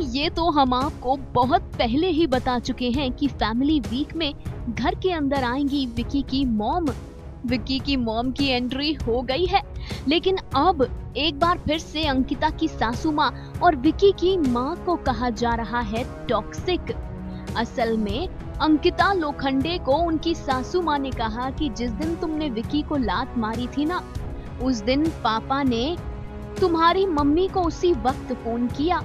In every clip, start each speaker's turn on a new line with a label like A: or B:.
A: ये तो हम आपको बहुत पहले ही बता चुके हैं कि फैमिली वीक में घर के अंदर आएँगी विकी की मॉम। विक्की की मॉम की एंट्री हो गई है। लेकिन अब एक बार फिर से अंकिता की सासू माँ और विकी की माँ को कहा जा रहा है टॉक्सिक असल में अंकिता लोखंडे को उनकी सासू माँ ने कहा कि जिस दिन तुमने विकी को लात मारी थी ना, उस दिन पापा ने तुम्हारी मम्मी को उसी वक्त फ़ोन किया।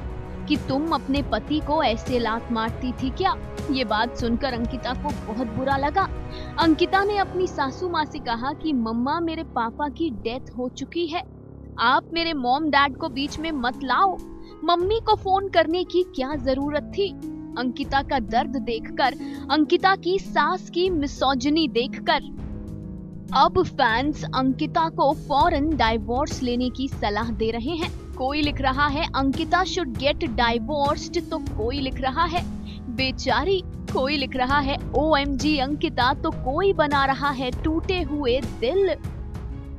A: कि तुम अपने पति को ऐसे लात मारती थी क्या? ये बात सुनकर अंकिता को बहुत बुरा लगा। अंकिता ने अपनी सासू माँ से कहा कि मम्मा, मेरे पापा की डेथ हो चुकी है। आप मेरे मॉम डैड को बीच में मत लाओ। मम्मी को फ़ोन करने की क्या ज़रूरत थी? अंकिता का दर्द देखकर, अंकिता की सास की मिसोजनी देखकर। अब फैंस अंकिता को फ़ौरन डाइवोर्स लेने की सलाह दे रहे हैं। कोई लिख रहा है, अंकिता शुड गेट डाइवोर्स्ड तो कोई लिख रहा है। बेचारी, कोई लिख रहा है ओ एम जी अंकिता तो कोई बना रहा है, टूटे हुए दिल।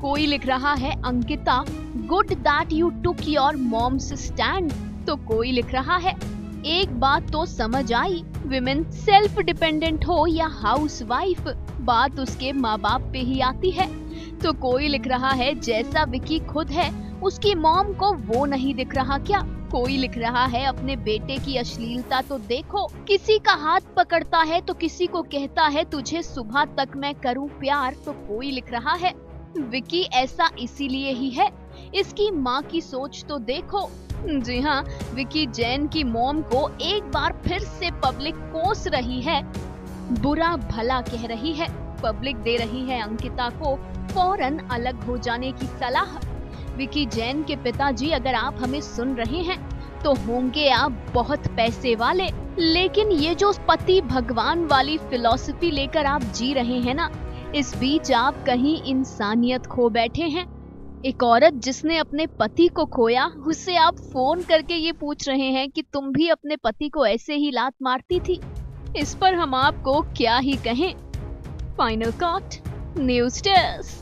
A: कोई लिख रहा है, Ankita good that you took your mom's stand तो कोई लिख रहा है। एक बात तो समझ आई विमेन सेल्फ डिपेंडेंट हो या हाउस वाइफ बात उसके माँ बाप पे ही आती है। तो कोई लिख रहा है, जैसा विकी खुद है उसकी मॉम को वो नहीं दिख रहा क्या? कोई लिख रहा है अपने बेटे की अश्लीलता तो देखो। किसी का हाथ पकड़ता है तो किसी को कहता है, तुझे सुबह तक मैं करूँ प्यार तो कोई लिख रहा है। विकी ऐसा इसीलिए ही है। इसकी माँ की सोच तो देखो। जी हाँ विकी जैन की मॉम को एक बार फिर से पब्लिक कोस रही है। बुरा भला कह रही है। पब्लिक दे रही है अंकिता को फ़ौरन अलग हो जाने की सलाह। विकी जैन के पिताजी अगर आप हमें सुन रहे हैं तो होंगे आप बहुत पैसे वाले। लेकिन ये जो पति भगवान वाली फिलॉसफी लेकर आप जी रहे हैं ना, इस बीच आप कहीं इंसानियत खो बैठे हैं। एक औरत जिसने अपने पति को खोया, उससे आप फ़ोन करके ये पूछ रहे हैं कि तुम भी अपने पति को ऐसे ही लात मारती थी। इस पर हम आपको क्या ही कहें। Final cot news desk